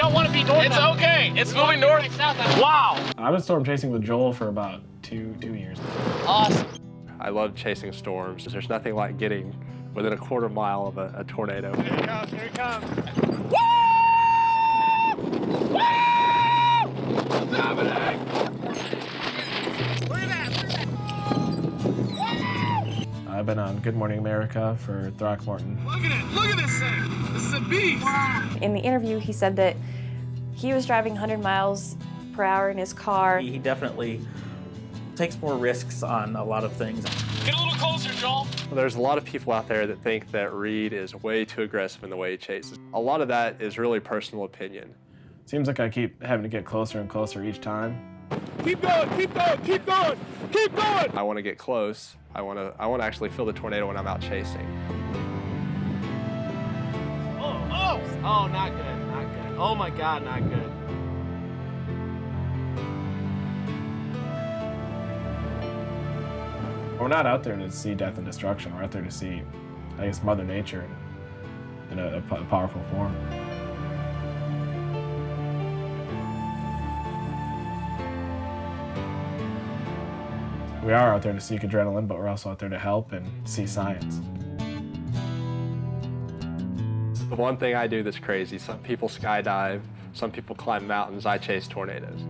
don't want to be north. It's now. okay. It's we moving north. South wow. I've been storm chasing with Joel for about two two years. Awesome. I love chasing storms. There's nothing like getting within a quarter mile of a, a tornado. Here he comes. Here he comes. Woo! I've been on Good Morning America for Throckmorton. Look at it. Look at this thing. This is a beast. In the interview, he said that he was driving 100 miles per hour in his car. He definitely takes more risks on a lot of things. Get a little closer, Joel. There's a lot of people out there that think that Reed is way too aggressive in the way he chases. A lot of that is really personal opinion. Seems like I keep having to get closer and closer each time. Keep going. Keep going. Keep going. Keep going. I want to get close. I want to I want to actually feel the tornado when I'm out chasing. Oh, oh. Oh, not good. Not good. Oh my God, not good. We're not out there to see death and destruction. We're out there to see, I guess, Mother Nature in a, a po- powerful form. We are out there to seek adrenaline, but we're also out there to help and see science. The one thing I do that's crazy, some people skydive, some people climb mountains, I chase tornadoes.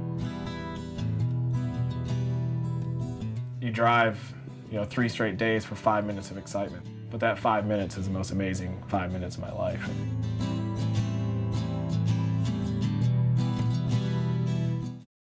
You drive, you know, three straight days for five minutes of excitement. But that five minutes is the most amazing five minutes of my life.